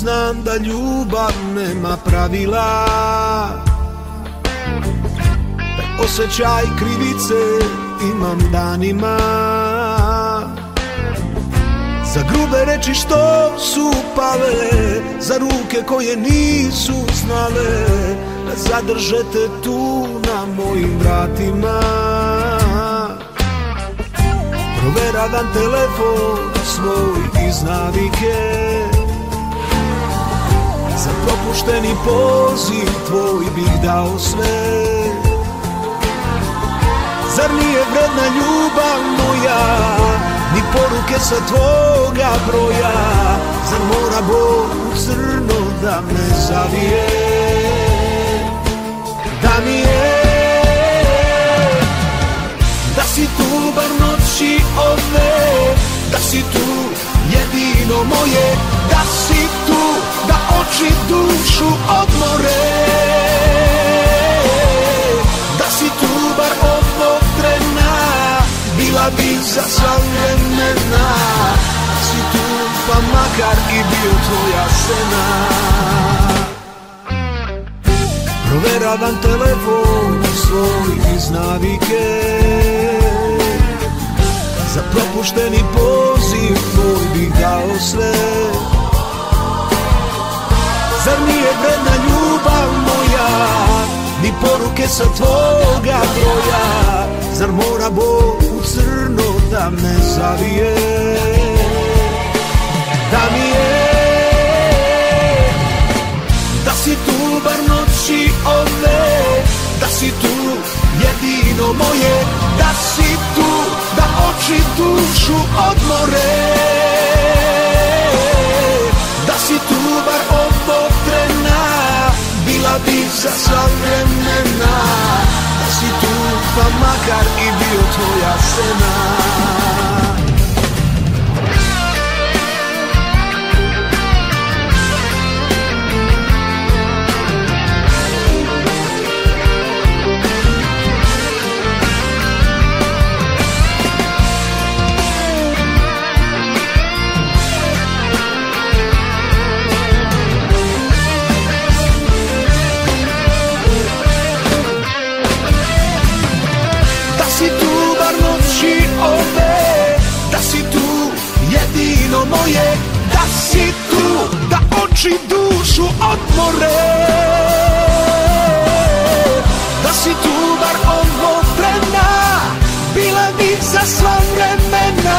Znam da ljubav nema pravila. Da osjećaj krivice imam danima. Za grube reči što su pale Za ruke koje nisu znale Da zadržete tu na mojim vratima. Proveravam telefon svoj iz navike Za propušteni poziv tvoj bih dao sve. Zar nije vredna ljubav moja Ni poruke sa tvoga broja? Zar mora Bog u crno da me zavije oči dušu odmore Da si tu bar ovog trena Bila bi za sva vremena. Si tu pa makar i bio tvoja sena Proveravam telefon svoj iz navike. Za propušteni poziv tvoj bih dao sve Zar nije vredna ljubav moja? Ni poruke sa tvoga broja. Zar mora Bog u crno da me zavije? Da mi je. Da si tu bar noći ove Da si tu jedino moje Da si tu da oči dušu odmore za sva vremena Da si tu pa makar i bio tvoja sena oči dušu odmore Da si tu bar ovog trena Bila bi za sva vremena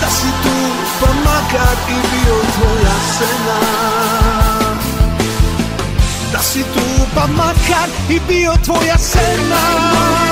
Da si tu pa makar i bio tvoja sena. Da si tu pa makar i bio tvoja sena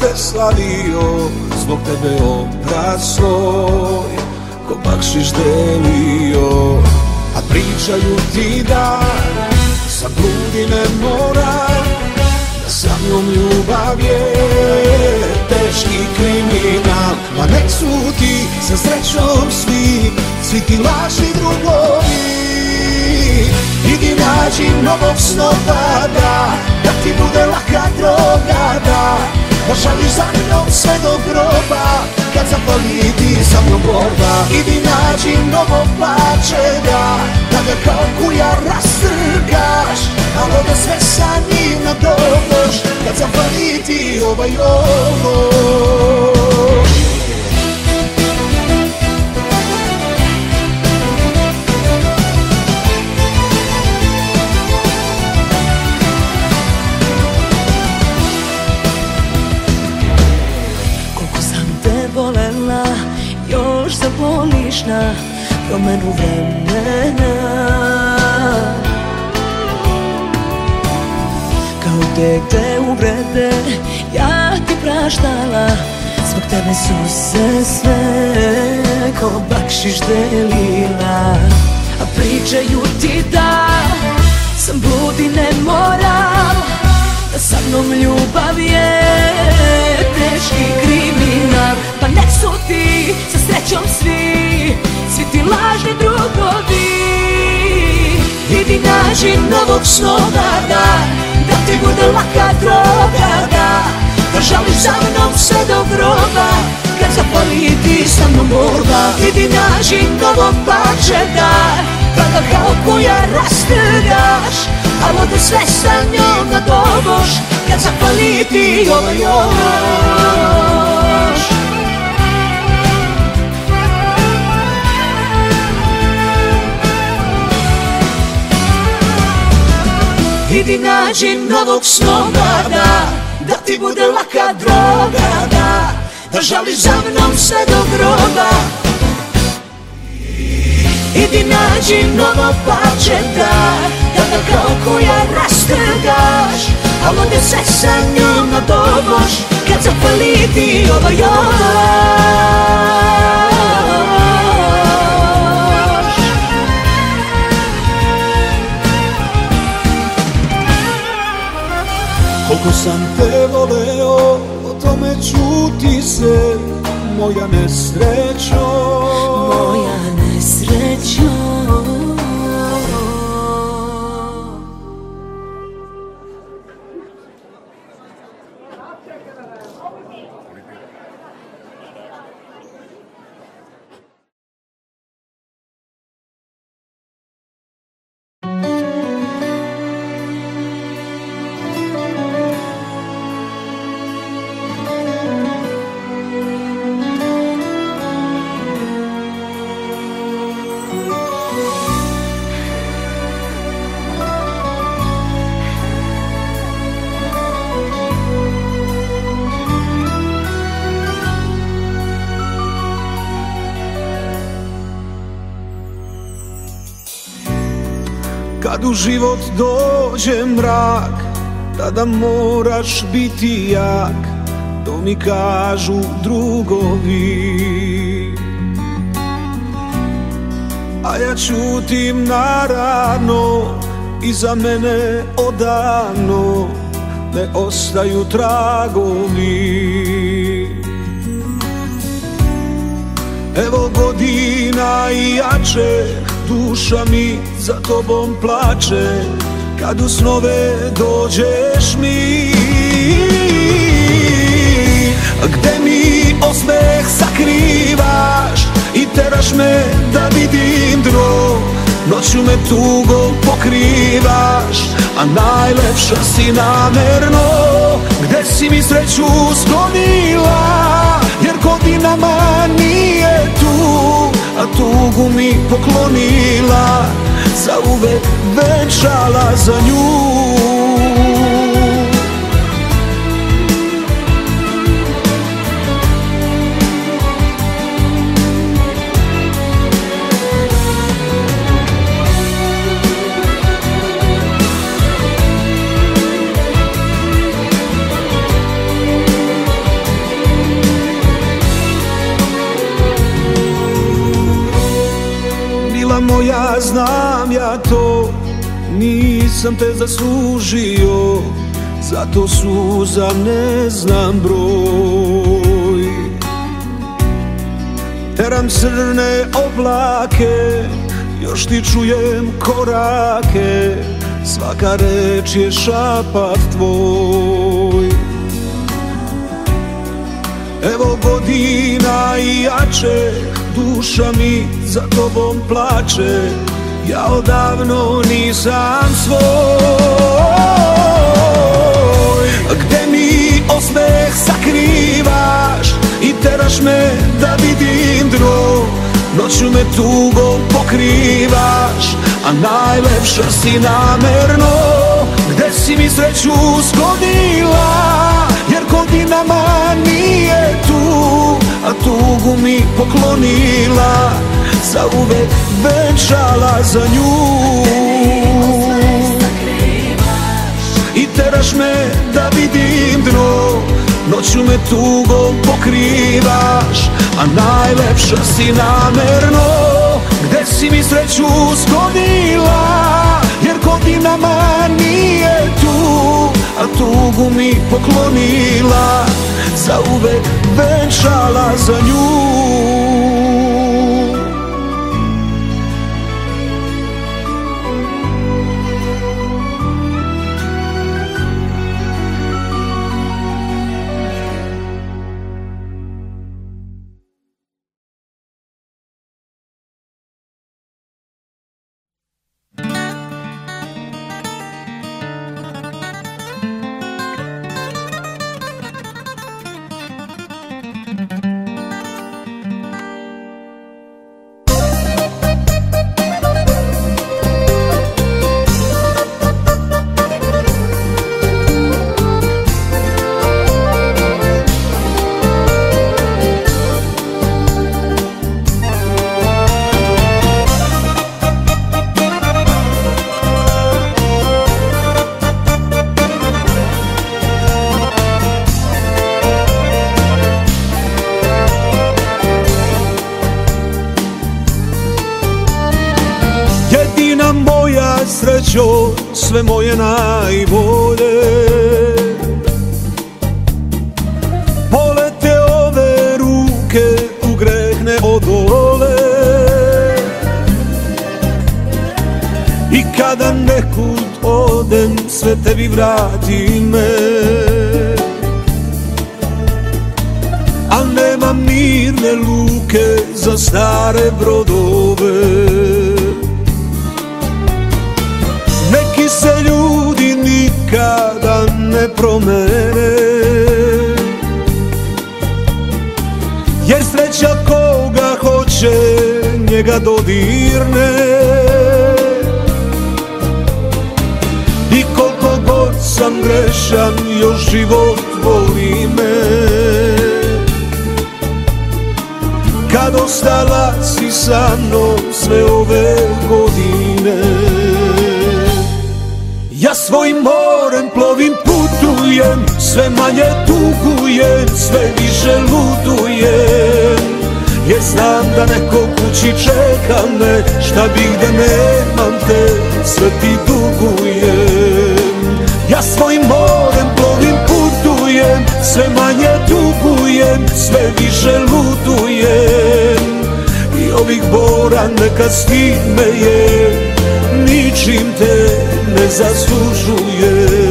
te slavio, zbog tebe obrat svoj, ko bakšiš delio. A pričaju ti da sam bludi ne moram da sa mnom ljubav je teški kriminal. Ma nek su ti sa srećom svi, svi ti laži drugovi. Idi nađi novog snopada, da ti bude laka droga da Pošaljiš za mnom sve do groba, kad zapali ti sa mnom borba. Idi nađi novog plaćega, da ga kao kuja rastrgaš A onda sve sa njim nadoboš, kad zapali ti ovaj ovo promenu vremena Kao te te uvrede ja ti praštala. Zbog tebe su se sve ko bakšiš delila. A pričaju ti da sam bludi ne moram Da sa mnom ljubav je teški kriminal. Pa nek su ti sa srećom Svi ti lažni drugovi. Idi nađi novog snova da Da ti bude laka droga da. Da žališ za mnom sve do groba Kad zapali ti sa mnom borba. Idi nađi novog pačeta Pa ga kao kuja rastrgaš A vode sve sa njom na doboš Kad zapali ti ovo još Idi nađi novog snoga da ti bude laka droga da Da žališ za mnom sve do groba. Idi nađi novo pačeta Da ga kao kuja rastrgaš A vode se sa njom na doboš Kad zapali ti ovo još Koliko sam te voleo, o tome čuti se moja nesrećo. Moja u život dođe mrak Tada moraš biti jak To mi kažu drugovi. A ja čutim naravno Iza mene odavno Ne ostaju tragovi. Evo godina i jače Duša mi za tobom plače Kad u snove dođeš mi. Gde mi osmeh sakrivaš I teraš me da vidim dno? Noću me tugom pokrivaš A najlepša si namerno. Gde si mi sreću sklonila Jer godinama nije tu A tugu mi poklonila Za uvek venčala za nju Moja, znam ja to Nisam te zaslužio Zato suza ne znam broj. Teram crne oblake Još ti čujem korake Svaka reč je šapat tvoj. Evo godina i jače Duša mi za tobom plače. Ja odavno nisam svoj. Gde mi osmeh sakrivaš I teraš me da vidim dno? Noću me tugom pokrivaš A najlepša si namerno. Gde si mi sreću sklonila Jer godinama nije tu A tugu mi poklonila Za uvek venčala za nju. I teraš me da vidim dno Noću me tugom pokrivaš A najlepša si namerno. Gde si mi sreću sklonila Jer godinama nije tu tugu mi poklonila Za uvek venčala za nju sve moje najbolje. Polete ove ruke u greh ne odole I kada nekud odem sve tebi vrati me. A nema mirne luke za stare brodove promene. Jer sreća koga hoće njega dodirne. I koliko god sam grešan još život voli me. Kad ostala si sa mnom sve ove godine ja svojim morem plovim, putujem Sve manje tugujem, sve više ludujem. Jer znam da neko kući čeka me Šta bih da nemam te, sve ti dugujem. Ja svojim morem plovim, putujem Sve manje tugujem, sve više ludujem. I ovih bora neka stime je Ničim te ne zaslužuje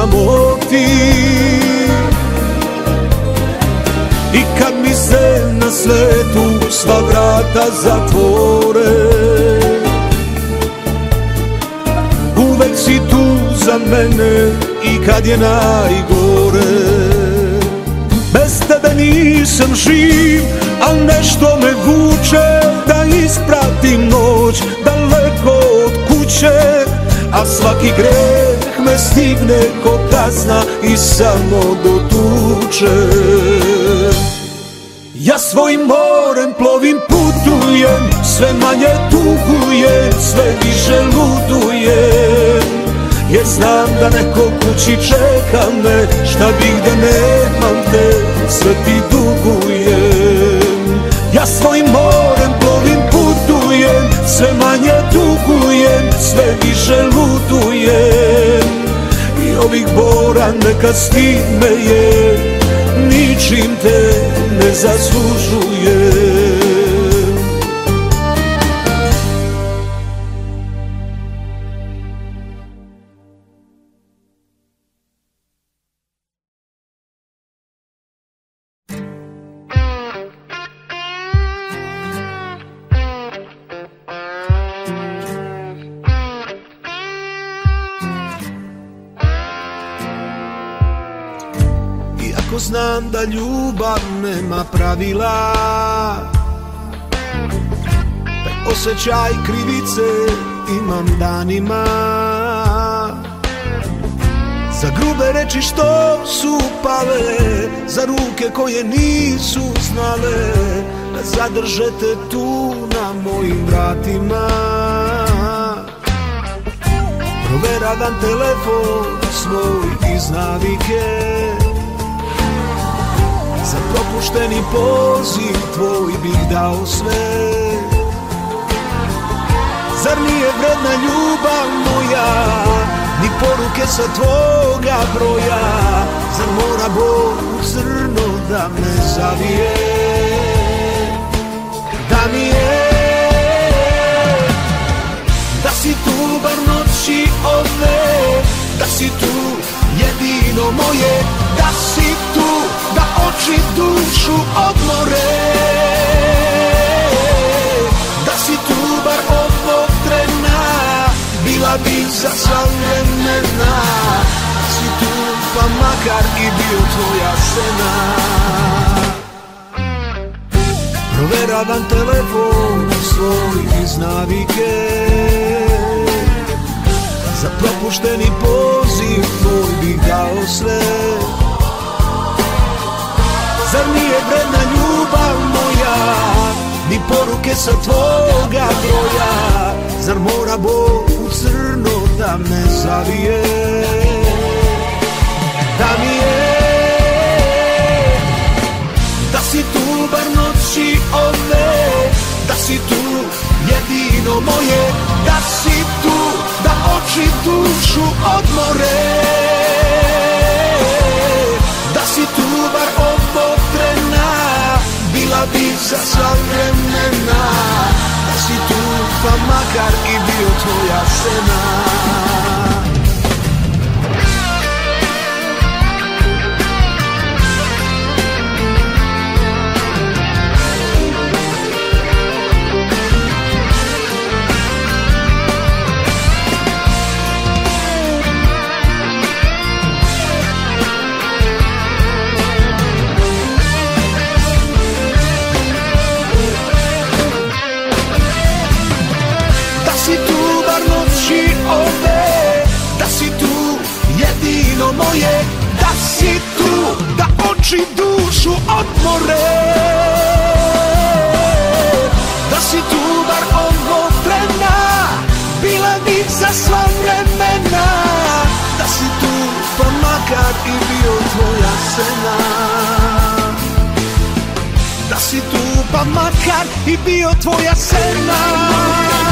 samo ti. I kad mi se na svetu sva vrata zatvore Uvek si tu za mene i kad je najgore. Bez tebe nisam živ, al nešto me vuče Da ispratim noć daleko od kuće A svaki greh me stigne ko kazna i samo dotuče. Ja svojim morem plovim, putujem Sve manje tugujem, sve više ludujem. Jer znam da neko kući čeka me Šta bih da nemam te, sve ti dugujem. Ja svojim morem plovim, putujem Sve manje tugujem, sve više ludujem. I ovih bora neka stime je. Ničim te ne zaslužujem znam da ljubav nema pravila. Taj osjećaj krivice imam danima. Za grube reči što su pale Za ruke koje nisu znale Da zadržete tu na mojim vratima. Proveravam telefon svoj iz navike propušteni poziv tvoj bih dao sve. Zar nije vredna ljubav moja Ni poruke sa tvoga broja? Zar mora Bog u crno da me zavije? Da mi je Da si tu bar noći ove Da si tu jedino moje Da si tu oči dušu odmore Da si tu bar ovog trena Bila bi za sva vremena. Si tu pa makar i bio tvoja sena Proveravam telefon svoj iz navike. Za propušteni poziv tvoj bih dao sve Zar nije vredna ljubav moja? Ni poruke sa tvoga broja. Zar mora Bog u crno da me zavije? Da mi je. Da si tu bar noći ove Da si tu jedino moje Da si tu da oči dušu odmore za sva vremena Da si tu pa makar i bio tvoja sena moje Da si tu da oči dušu odmore. Da si tu bar ovog trena Bila bi za sva vremena. Da si tu pa makar i bio tvoja sena. Da si tu pa makar i bio tvoja sena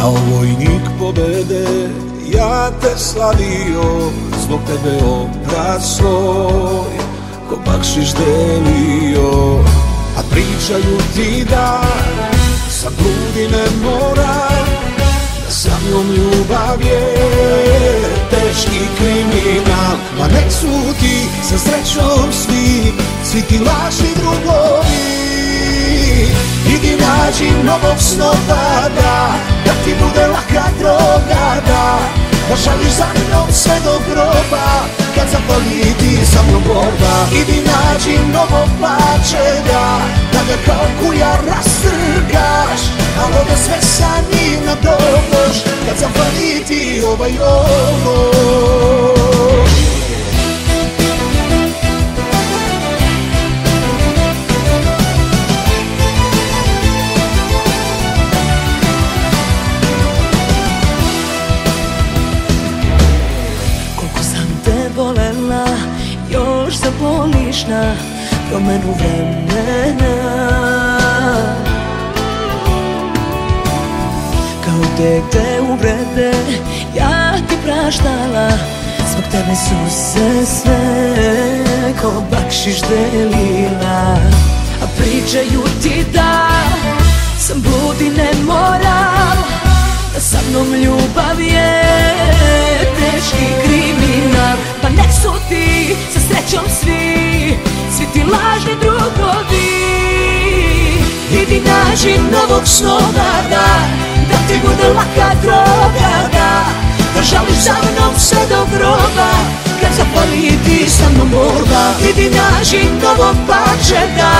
Kao vojnik pobede, ja te slavio Zbog tebe obrat svoj, ko bakšiš delio. A pričaju ti da sam bludi ne moram Da sa mnom ljubav je teški kriminal. Ma nek su ti sa srećom svi, svi ti lažni drugovi Idi nađi novog snova da, ti bude laka droga da žališ za mnom sve do groba Kad zapali ti sa mnom borba. Idi nađi novog plaćega Da ga kao kuja rastrgaš A ove sve sa njim nadoboš Kad zapali ti ovaj ovo na promenu vremena Kao te uvrede ja ti praštala Zbog tebe su se sve ko bakšiš delila. A pričaju ti da sam blud i nemoral Da sa mnom ljubav je teški kriminal. Pa nek su ti sa srećom Svi ti lažni drugovi Idi nađi novog snova da ti bude laka droga da Da žališ za mnom sve do groba Kad zapali ti sa mnom borba Idi nađi novog pače da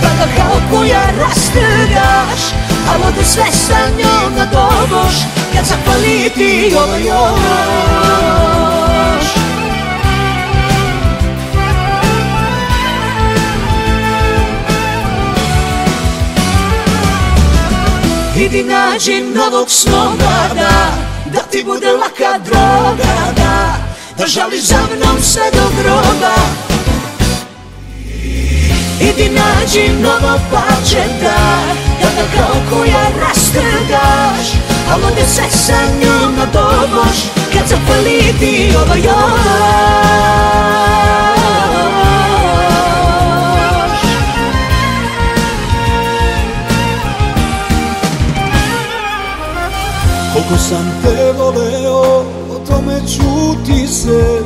Kada kao kuja rastrgaš A vode sve sa njom na doboš Kad zapali ti ovo još Idi nađi novog snoga da ti bude laka droga da. Da žališ za mnom sve do groba. Idi nađi novo pače da ga kao kuja rastrgaš A vode se sa njom na doboš Kad zapali ti ovo još Koliko sam te voleo, o tome čuti se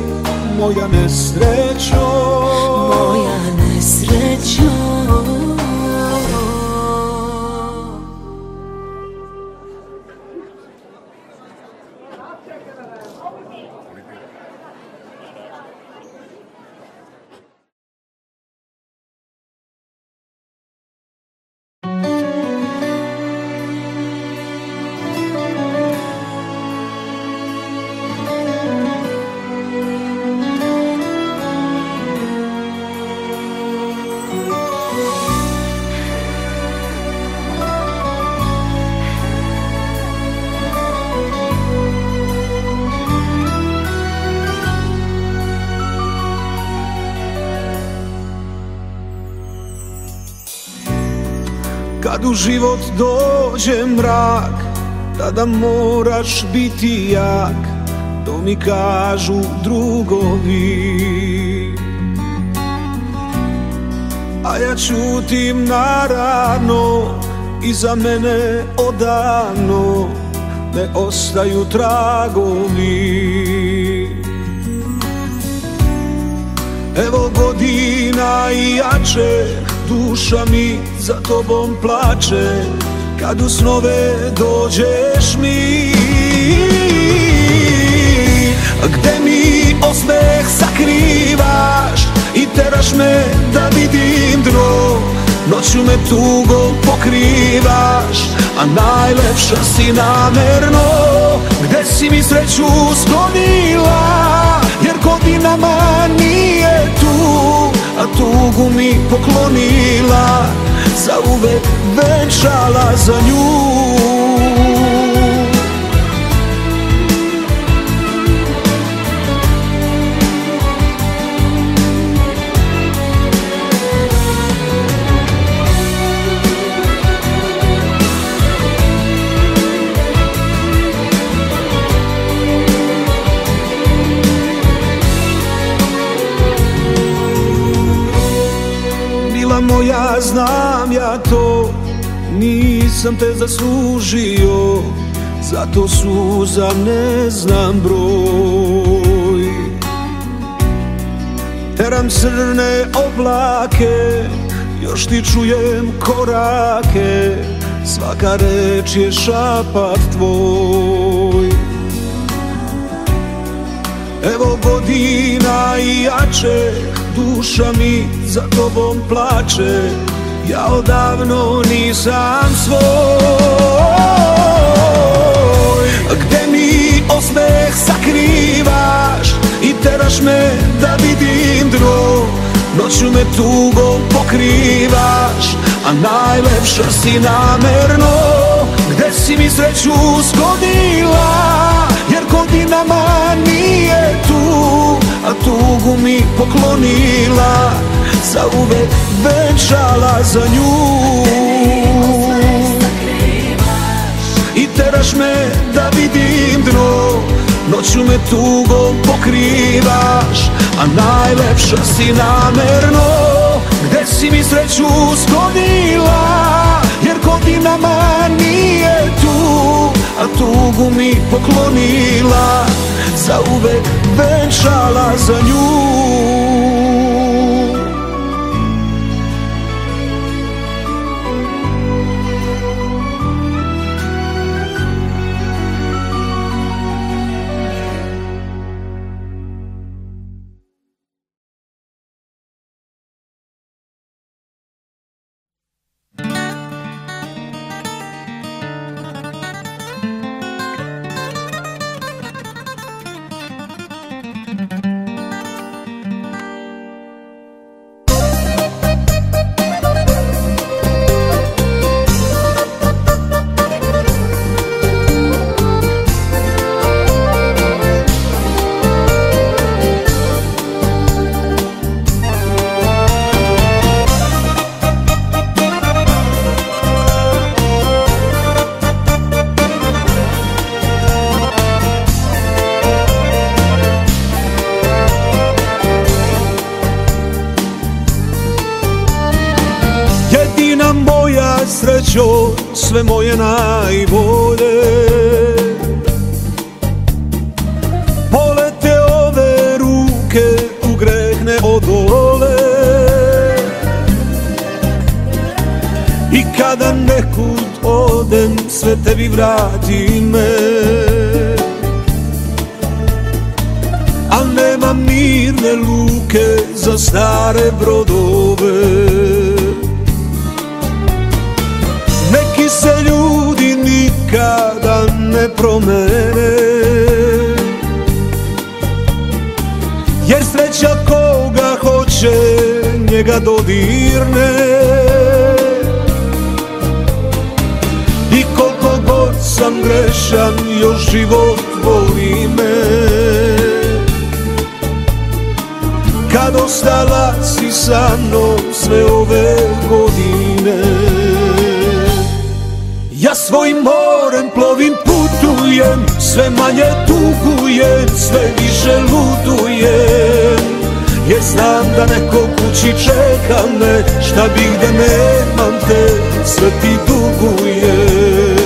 moja nesrećo u život dođe mrak Tada moraš biti jak To mi kažu drugovi. A ja čutim naravno Iza mene odavno Ne ostaju tragovi. Evo godina i jače Duša mi za tobom plače Kad u snove dođeš mi. Gde mi osmeh sakrivaš I teraš me da vidim dno? Noću me tugom pokrivaš A najlepša si namerno. Gde si mi sreću sklonila Jer godinama nije tu A tugu mi poklonila Za uvek venčala za nju Nisam te zaslužio Zato suza ne znam broj. Teram crne oblake Još ti čujem korake Svaka reč je šapat tvoj. Evo godina i jače Duša mi za tobom plače Ja odavno nisam svoj. Gde mi osmeh sakrivaš I teraš me da vidim dno? Noću me tugom pokrivaš A najlepša si namerno. Gde si mi sreću skodila Jer godinama nije tu A tugu mi poklonila Za uvek venčala za nju. I teraš me da vidim dno Noću me tugom pokrivaš A najlepša si namerno. Gde si mi sreću sklonila Jer godinama nije tu A tugu mi poklonila. Za uvek venčala za nju srećo sve moje najbolje. Polete ove ruke u greh ne odole I kada nekud odem sve tebi vrati me. Al nema mirne luke za stare brodove promene. Jer sreća koga hoće njega dodirne. I koliko god sam grešan još život voli me. Kad ostala si sa mnom sve ove godine ja svojim morem plovim, putujem Sve manje tugujem, sve više ludujem. Jer znam da neko kući čeka me Šta bih da nemam te, sve ti dugujem.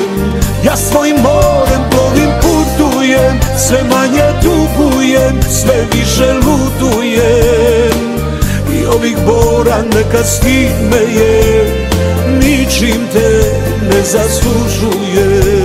Ja svojim morem plovim, putujem Sve manje tugujem, sve više ludujem. I ovih bora neka stime je Ničim te ne zaslužujem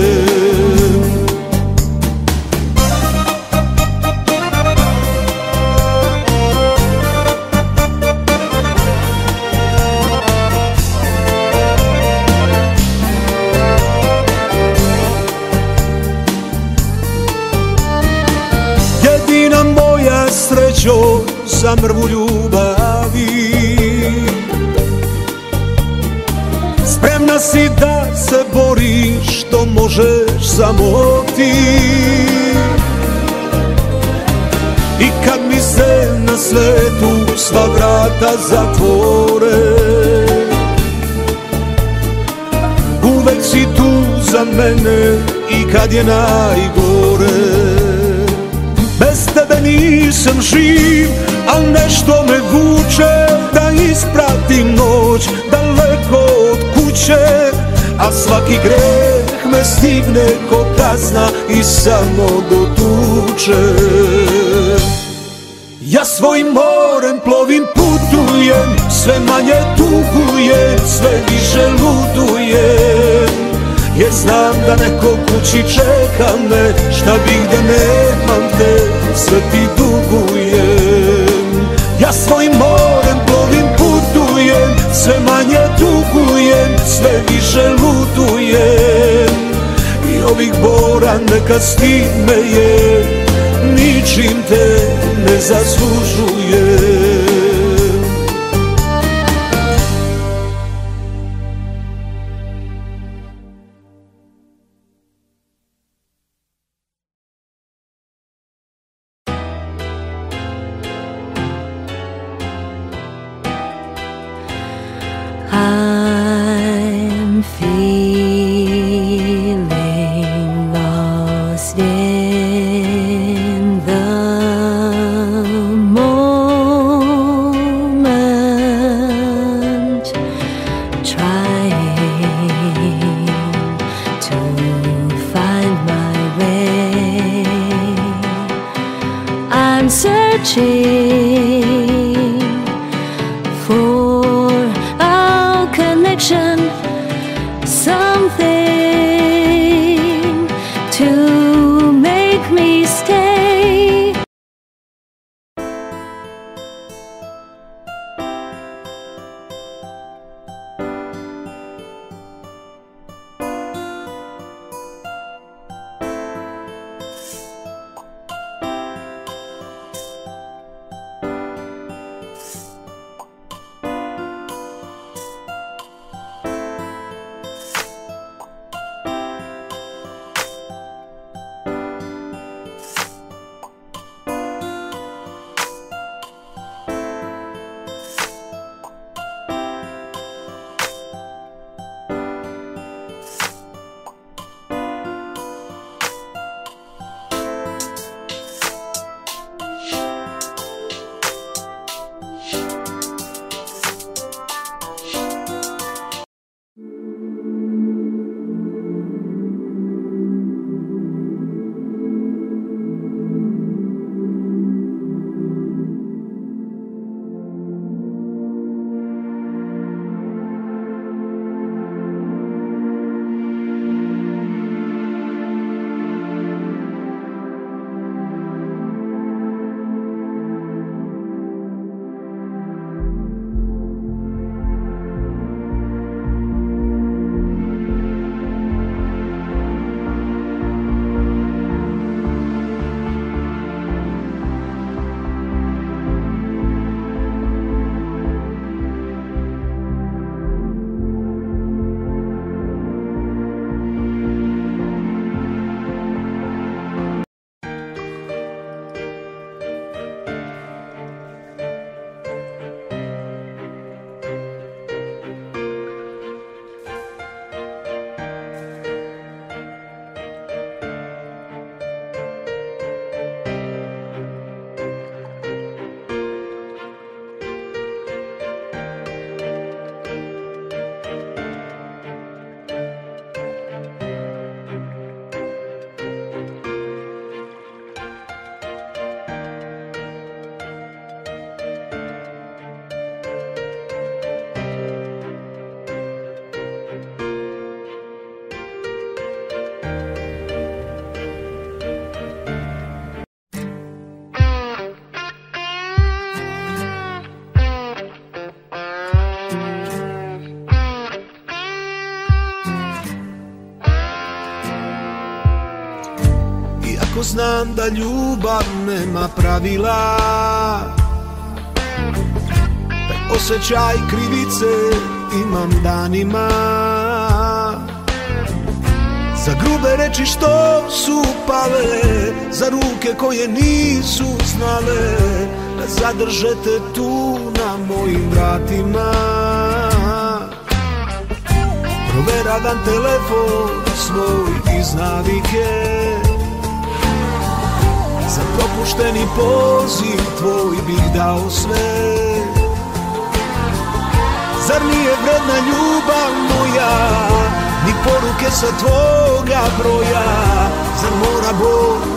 Jedina moja srećo za mrvu ljubavi I kad mi se na svetu sva vrata zatvore Uvek si tu za mene i kad je najgore. Bez tebe nisam živ, al nešto me vuče Da ispratim noć daleko od kuće a svaki greh me stigne ko kazna i samo dotuče Ja svojim morem plovim, putujem, sve manje tugujem, sve više ludujem. Jer znam da neko kući čeka me, šta bih da nemam te, sve ti dugujem. Ja svojim morem plovim, putujem, sve manje tugujem, sve više ludujem. I ovih bora neka stime je, ničim te ne zaslužujem znam da ljubav nema pravila. Taj osjećaj krivice imam danima. Za grube reči što su pale Za ruke koje nisu znale Da zadrže te tu na mojim vratima. Proveravam telefon svoj iz navike Za propušteni poziv tvoj bih dao sve. Zar nije vredna ljubav moja Ni poruke sa tvoga broja? Zar mora Bog